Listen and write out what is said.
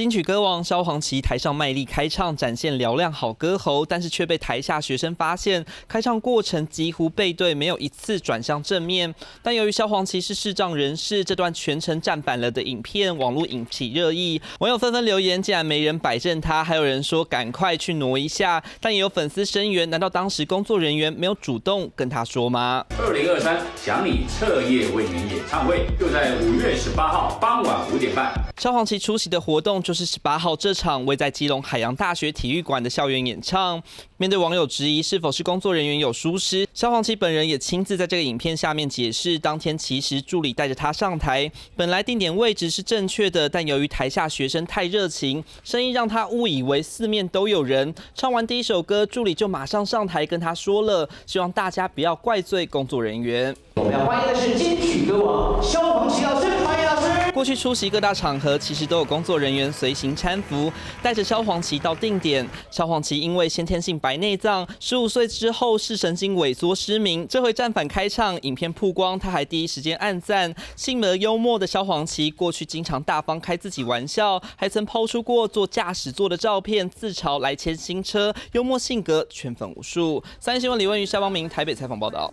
金曲歌王萧煌奇台上卖力开唱，展现嘹亮好歌喉，但是却被台下学生发现，开唱过程几乎背对，没有一次转向正面。但由于萧煌奇是视障人士，这段全程站板了的影片，网络引起热议，网友纷纷留言，竟然没人摆正他，还有人说赶快去挪一下。但也有粉丝声援，难道当时工作人员没有主动跟他说吗？二零二三想你彻夜未眠演唱会，就在五月十八号傍晚五点半。萧煌奇出席的活动就是十八号这场位在基隆海洋大学体育馆的校园演唱。面对网友质疑是否是工作人员有疏失，萧煌奇本人也亲自在这个影片下面解释，当天其实助理带着他上台，本来定点位置是正确的，但由于台下学生太热情，声音让他误以为四面都有人。唱完第一首歌，助理就马上上台跟他说了，希望大家不要怪罪工作人员。我们要欢迎的是金曲歌王萧，过去出席各大场合，其实都有工作人员随行搀扶，带着萧煌奇到定点。萧煌奇因为先天性白内障，十五岁之后视神经萎缩失明，这回站反开唱，影片曝光，他还第一时间暗赞。性格幽默的萧煌奇，过去经常大方开自己玩笑，还曾抛出过坐驾驶座的照片，自嘲来签新车，幽默性格圈粉无数。三立新闻李文瑜、夏邦明台北采访报道。